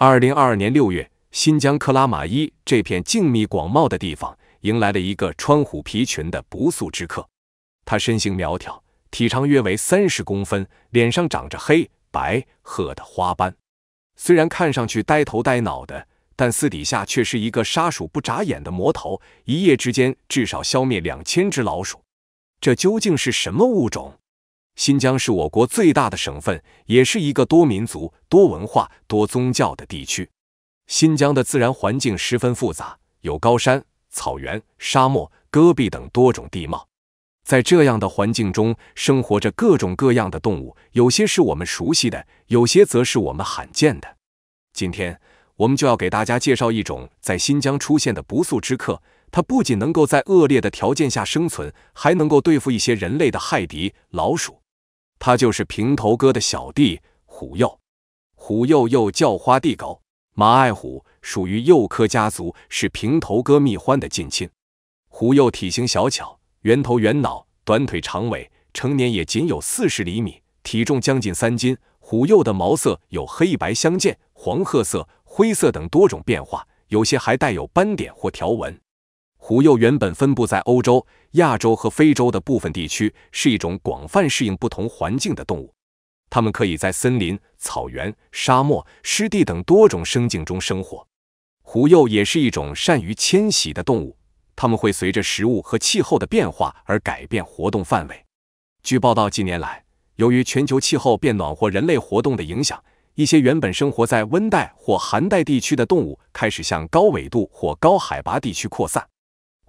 二零二二年六月，新疆克拉玛依这片静谧广袤的地方，迎来了一个穿虎皮裙的不速之客。他身形苗条，体长约为三十公分，脸上长着黑白褐的花斑。虽然看上去呆头呆脑的，但私底下却是一个杀鼠不眨眼的魔头，一夜之间至少消灭两千只老鼠。这究竟是什么物种？新疆是我国最大的省份，也是一个多民族、多文化、多宗教的地区。新疆的自然环境十分复杂，有高山、草原、沙漠、戈壁等多种地貌。在这样的环境中，生活着各种各样的动物，有些是我们熟悉的，有些则是我们罕见的。今天，我们就要给大家介绍一种在新疆出现的不速之客。它不仅能够在恶劣的条件下生存，还能够对付一些人类的害敌——老鼠。它就是平头哥的小弟虎鼬，虎鼬又叫花地狗、马爱虎，属于鼬科家族，是平头哥蜜獾的近亲。虎鼬体型小巧，圆头圆脑，短腿长尾，成年也仅有四十厘米，体重将近三斤。虎鼬的毛色有黑白相间、黄褐色、灰色等多种变化，有些还带有斑点或条纹。虎鼬原本分布在欧洲、亚洲和非洲的部分地区，是一种广泛适应不同环境的动物。它们可以在森林、草原、沙漠、湿地等多种生境中生活。虎鼬也是一种善于迁徙的动物，它们会随着食物和气候的变化而改变活动范围。据报道，近年来，由于全球气候变暖或人类活动的影响，一些原本生活在温带或寒带地区的动物开始向高纬度或高海拔地区扩散。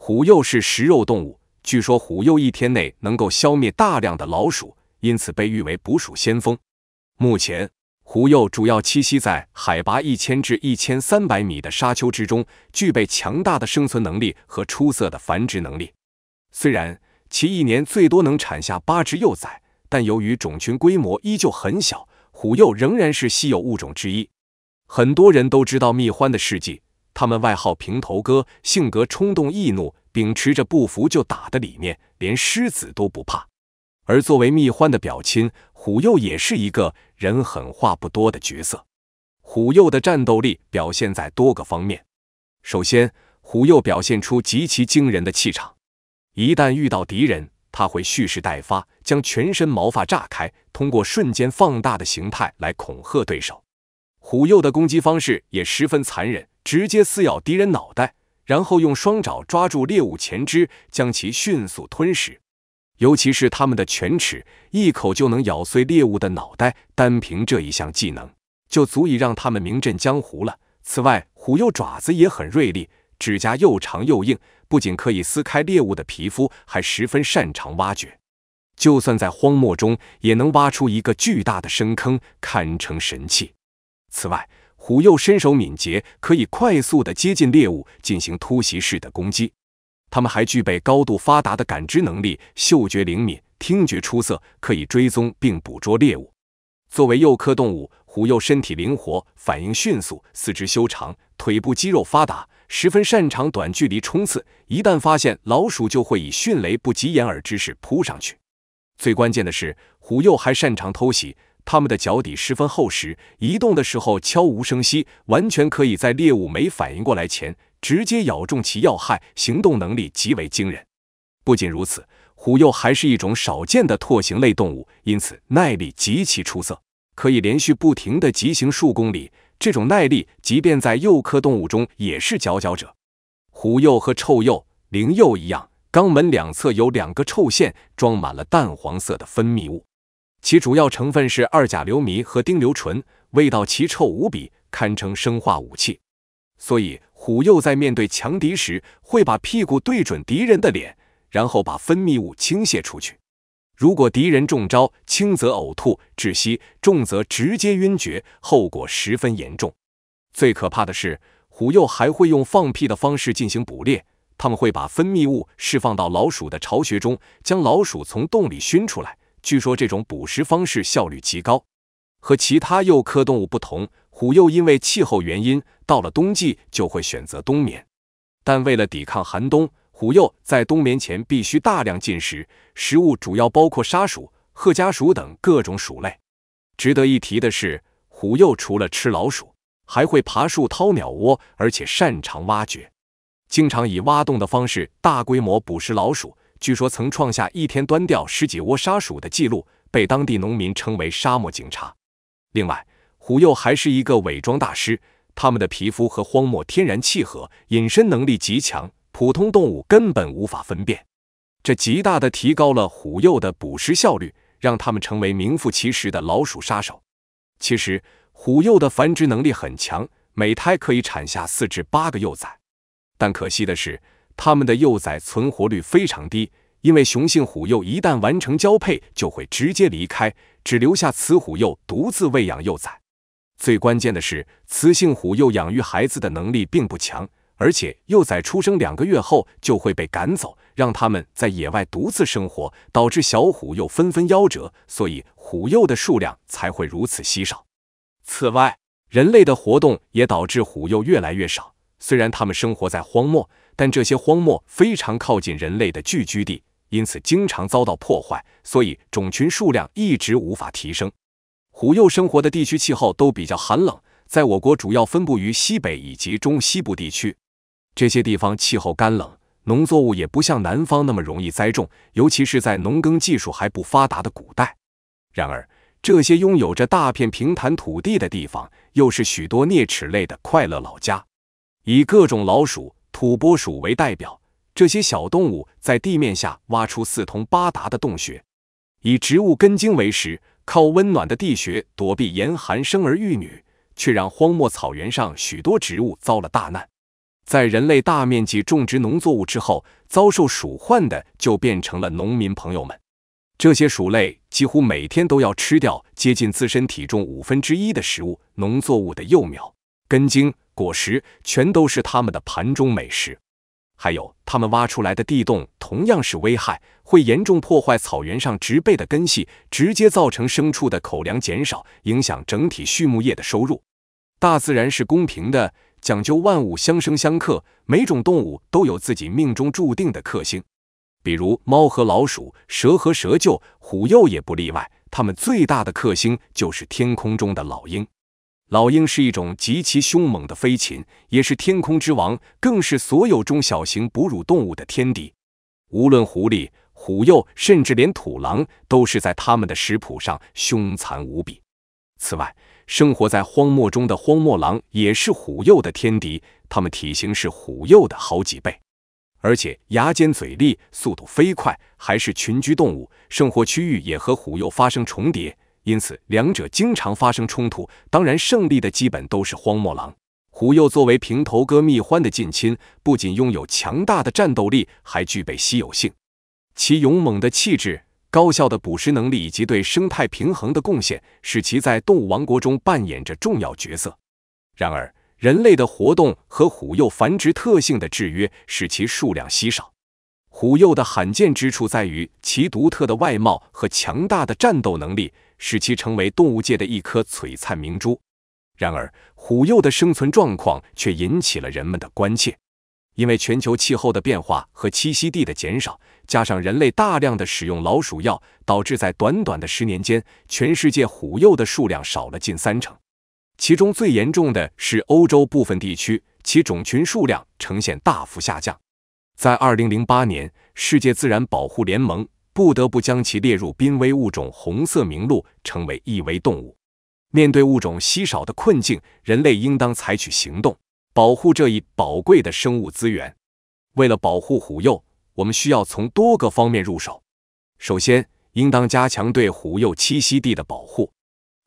虎鼬是食肉动物，据说虎鼬一天内能够消灭大量的老鼠，因此被誉为捕鼠先锋。目前，虎鼬主要栖息在海拔一千至一千三百米的沙丘之中，具备强大的生存能力和出色的繁殖能力。虽然其一年最多能产下八只幼崽，但由于种群规模依旧很小，虎鼬仍然是稀有物种之一。很多人都知道蜜獾的事迹。他们外号平头哥，性格冲动易怒，秉持着不服就打的理念，连狮子都不怕。而作为蜜獾的表亲，虎鼬也是一个人狠话不多的角色。虎鼬的战斗力表现在多个方面。首先，虎鼬表现出极其惊人的气场，一旦遇到敌人，他会蓄势待发，将全身毛发炸开，通过瞬间放大的形态来恐吓对手。虎鼬的攻击方式也十分残忍。直接撕咬敌人脑袋，然后用双爪抓住猎物前肢，将其迅速吞食。尤其是它们的犬齿，一口就能咬碎猎物的脑袋。单凭这一项技能，就足以让它们名震江湖了。此外，虎鼬爪子也很锐利，指甲又长又硬，不仅可以撕开猎物的皮肤，还十分擅长挖掘。就算在荒漠中，也能挖出一个巨大的深坑，堪称神器。此外，虎鼬身手敏捷，可以快速的接近猎物进行突袭式的攻击。它们还具备高度发达的感知能力，嗅觉灵敏，听觉出色，可以追踪并捕捉猎物。作为鼬科动物，虎鼬身体灵活，反应迅速，四肢修长，腿部肌肉发达，十分擅长短距离冲刺。一旦发现老鼠，就会以迅雷不及掩耳之势扑上去。最关键的是，虎鼬还擅长偷袭。它们的脚底十分厚实，移动的时候悄无声息，完全可以在猎物没反应过来前直接咬中其要害，行动能力极为惊人。不仅如此，虎鼬还是一种少见的拓行类动物，因此耐力极其出色，可以连续不停地疾行数公里。这种耐力，即便在鼬科动物中也是佼佼者。虎鼬和臭鼬、灵鼬一样，肛门两侧有两个臭腺，装满了淡黄色的分泌物。其主要成分是二甲硫醚和丁硫醇，味道奇臭无比，堪称生化武器。所以，虎鼬在面对强敌时，会把屁股对准敌人的脸，然后把分泌物倾泻出去。如果敌人中招，轻则呕吐窒息，重则直接晕厥，后果十分严重。最可怕的是，虎鼬还会用放屁的方式进行捕猎，他们会把分泌物释放到老鼠的巢穴中，将老鼠从洞里熏出来。据说这种捕食方式效率极高，和其他鼬科动物不同，虎鼬因为气候原因，到了冬季就会选择冬眠。但为了抵抗寒冬，虎鼬在冬眠前必须大量进食，食物主要包括沙鼠、褐家鼠等各种鼠类。值得一提的是，虎鼬除了吃老鼠，还会爬树、掏鸟窝，而且擅长挖掘，经常以挖洞的方式大规模捕食老鼠。据说曾创下一天端掉十几窝沙鼠的记录，被当地农民称为“沙漠警察”。另外，虎鼬还是一个伪装大师，它们的皮肤和荒漠天然契合，隐身能力极强，普通动物根本无法分辨。这极大的提高了虎鼬的捕食效率，让它们成为名副其实的老鼠杀手。其实，虎鼬的繁殖能力很强，每胎可以产下四至八个幼崽。但可惜的是，它们的幼崽存活率非常低，因为雄性虎鼬一旦完成交配，就会直接离开，只留下雌虎鼬独自喂养幼崽。最关键的是，雌性虎鼬养育孩子的能力并不强，而且幼崽出生两个月后就会被赶走，让它们在野外独自生活，导致小虎鼬纷纷夭折，所以虎鼬的数量才会如此稀少。此外，人类的活动也导致虎鼬越来越少。虽然它们生活在荒漠，但这些荒漠非常靠近人类的聚居地，因此经常遭到破坏，所以种群数量一直无法提升。虎鼬生活的地区气候都比较寒冷，在我国主要分布于西北以及中西部地区。这些地方气候干冷，农作物也不像南方那么容易栽种，尤其是在农耕技术还不发达的古代。然而，这些拥有着大片平坦土地的地方，又是许多啮齿类的快乐老家。以各种老鼠、土拨鼠为代表，这些小动物在地面下挖出四通八达的洞穴，以植物根茎为食，靠温暖的地穴躲避严寒，生儿育女，却让荒漠草原上许多植物遭了大难。在人类大面积种植农作物之后，遭受鼠患的就变成了农民朋友们。这些鼠类几乎每天都要吃掉接近自身体重五分之一的食物，农作物的幼苗、根茎、果实全都是它们的盘中美食。还有，它们挖出来的地洞同样是危害，会严重破坏草原上植被的根系，直接造成牲畜的口粮减少，影响整体畜牧业的收入。大自然是公平的，讲究万物相生相克，每种动物都有自己命中注定的克星。比如猫和老鼠，蛇和蛇鹫，虎鼬也不例外。它们最大的克星就是天空中的老鹰。老鹰是一种极其凶猛的飞禽，也是天空之王，更是所有中小型哺乳动物的天敌。无论狐狸、虎鼬，甚至连土狼，都是在它们的食谱上凶残无比。此外，生活在荒漠中的荒漠狼也是虎鼬的天敌，它们体型是虎鼬的好几倍。而且牙尖嘴利，速度飞快，还是群居动物，生活区域也和虎鼬发生重叠，因此两者经常发生冲突。当然，胜利的基本都是荒漠狼。虎鼬作为平头哥蜜獾的近亲，不仅拥有强大的战斗力，还具备稀有性。其勇猛的气质、高效的捕食能力以及对生态平衡的贡献，使其在动物王国中扮演着重要角色。然而，人类的活动和虎鼬繁殖特性的制约，使其数量稀少。虎鼬的罕见之处在于其独特的外貌和强大的战斗能力，使其成为动物界的一颗璀璨明珠。然而，虎鼬的生存状况却引起了人们的关切，因为全球气候的变化和栖息地的减少，加上人类大量的使用老鼠药，导致在短短的十年间，全世界虎鼬的数量少了近三成。其中最严重的是欧洲部分地区，其种群数量呈现大幅下降。在二零零八年，世界自然保护联盟不得不将其列入濒危物种红色名录，成为易危动物。面对物种稀少的困境，人类应当采取行动，保护这一宝贵的生物资源。为了保护虎鼬，我们需要从多个方面入手。首先，应当加强对虎鼬栖息地的保护。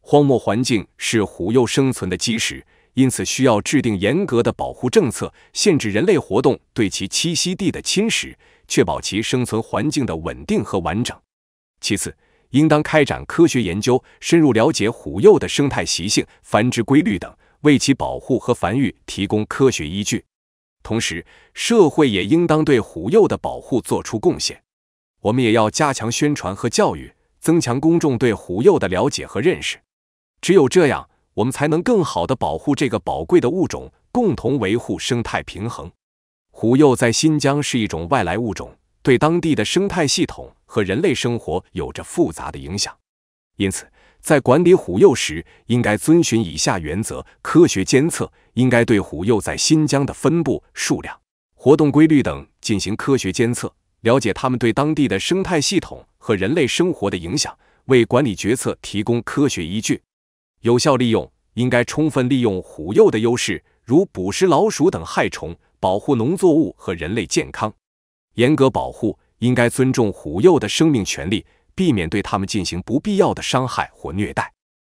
荒漠环境是虎鼬生存的基石，因此需要制定严格的保护政策，限制人类活动对其栖息地的侵蚀，确保其生存环境的稳定和完整。其次，应当开展科学研究，深入了解虎鼬的生态习性、繁殖规律等，为其保护和繁育提供科学依据。同时，社会也应当对虎鼬的保护做出贡献。我们也要加强宣传和教育，增强公众对虎鼬的了解和认识。只有这样，我们才能更好地保护这个宝贵的物种，共同维护生态平衡。虎鼬在新疆是一种外来物种，对当地的生态系统和人类生活有着复杂的影响。因此，在管理虎鼬时，应该遵循以下原则：科学监测，应该对虎鼬在新疆的分布、数量、活动规律等进行科学监测，了解它们对当地的生态系统和人类生活的影响，为管理决策提供科学依据。有效利用，应该充分利用虎幼的优势，如捕食老鼠等害虫，保护农作物和人类健康。严格保护，应该尊重虎幼的生命权利。避免对它们进行不必要的伤害或虐待，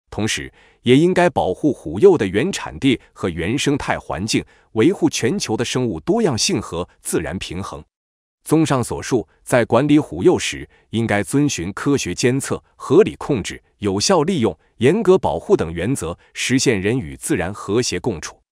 同时也应该保护虎幼的原产地和原生态环境，维护全球的生物多样性和自然平衡。综上所述，在管理虎幼时，应该遵循科学监测、合理控制、有效利用、严格保护等原则，实现人与自然和谐共处。